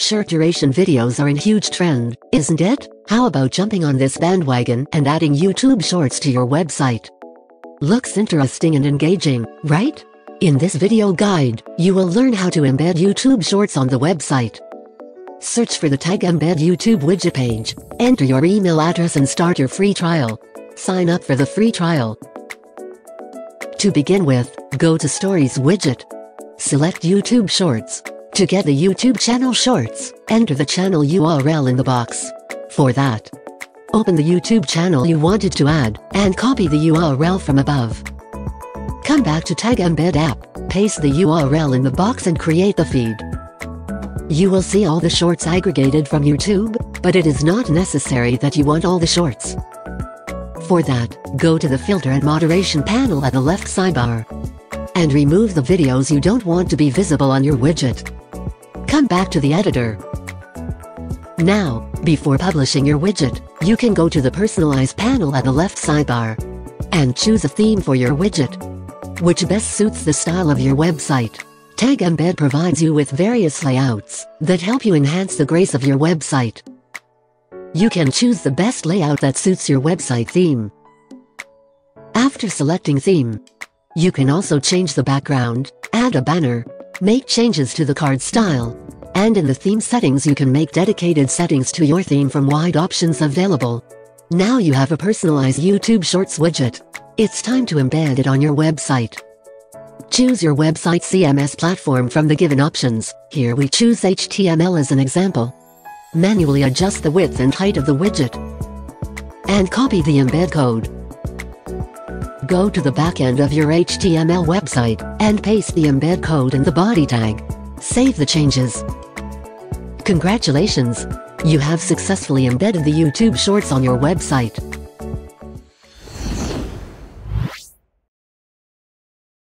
Short duration videos are in huge trend, isn't it? How about jumping on this bandwagon and adding YouTube Shorts to your website? Looks interesting and engaging, right? In this video guide, you will learn how to embed YouTube Shorts on the website. Search for the Tagembed YouTube widget page, enter your email address and start your free trial. Sign up for the free trial. To begin with, go to Stories widget. Select YouTube Shorts. To get the YouTube channel Shorts, enter the channel URL in the box. For that, open the YouTube channel you wanted to add, and copy the URL from above. Come back to Tagembed app, paste the URL in the box and create the feed. You will see all the shorts aggregated from YouTube, but it is not necessary that you want all the shorts. For that, go to the Filter and Moderation panel at the left sidebar. And remove the videos you don't want to be visible on your widget. Come back to the editor. Now, before publishing your widget, you can go to the Personalize panel at the left sidebar. And choose a theme for your widget. Which best suits the style of your website. Tagembed provides you with various layouts that help you enhance the grace of your website. You can choose the best layout that suits your website theme. After selecting theme, you can also change the background, add a banner, make changes to the card style, and in the theme settings you can make dedicated settings to your theme from wide options available. Now you have a personalized YouTube Shorts widget. It's time to embed it on your website. Choose your website CMS platform from the given options. Here we choose HTML as an example. Manually adjust the width and height of the widget. And copy the embed code. Go to the backend of your HTML website and paste the embed code in the body tag. Save the changes. Congratulations! You have successfully embedded the YouTube Shorts on your website.